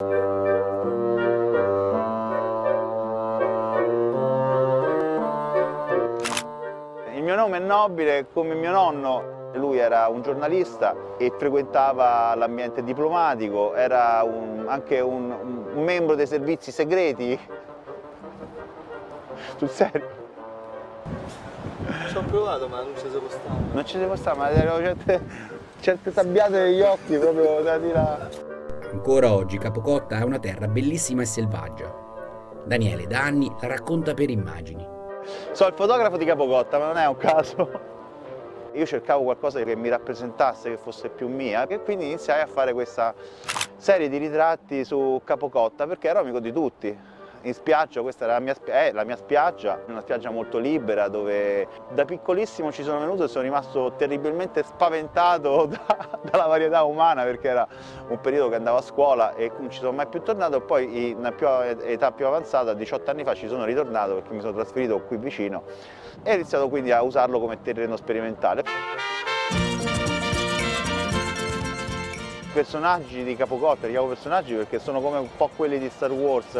Il mio nome è nobile come mio nonno, lui era un giornalista e frequentava l'ambiente diplomatico, era un, anche un, un, membro dei servizi segreti. Sul serio? Ci ho provato ma non ci si può stare. Non ci si può stare, ma erano certe, certe sabbiate negli occhi proprio da dire... Ancora oggi Capocotta è una terra bellissima e selvaggia. Daniele da anni la racconta per immagini. So il fotografo di Capocotta, ma non è un caso. Io cercavo qualcosa che mi rappresentasse, che fosse più mia, e quindi iniziai a fare questa serie di ritratti su Capocotta perché ero amico di tutti in spiaggia, questa la mia, è la mia spiaggia, una spiaggia molto libera dove da piccolissimo ci sono venuto e sono rimasto terribilmente spaventato da, dalla varietà umana perché era un periodo che andavo a scuola e non ci sono mai più tornato, poi in più, età più avanzata, 18 anni fa ci sono ritornato perché mi sono trasferito qui vicino e ho iniziato quindi a usarlo come terreno sperimentale. Personaggi di Capocotta, li chiamo personaggi perché sono come un po' quelli di Star Wars,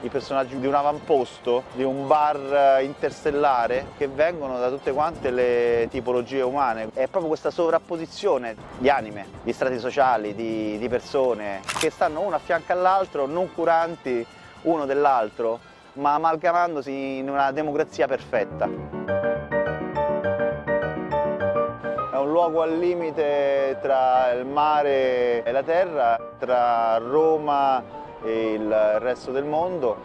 i personaggi di un avamposto, di un bar interstellare che vengono da tutte quante le tipologie umane. È proprio questa sovrapposizione di anime, di strati sociali, di, di persone che stanno uno a fianco all'altro, non curanti uno dell'altro, ma amalgamandosi in una democrazia perfetta luogo al limite tra il mare e la terra, tra Roma e il resto del mondo.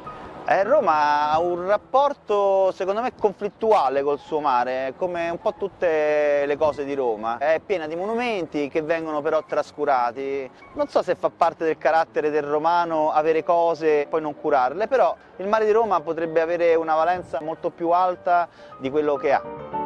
Eh, Roma ha un rapporto secondo me conflittuale col suo mare, come un po' tutte le cose di Roma. È piena di monumenti che vengono però trascurati. Non so se fa parte del carattere del romano avere cose e poi non curarle, però il mare di Roma potrebbe avere una valenza molto più alta di quello che ha.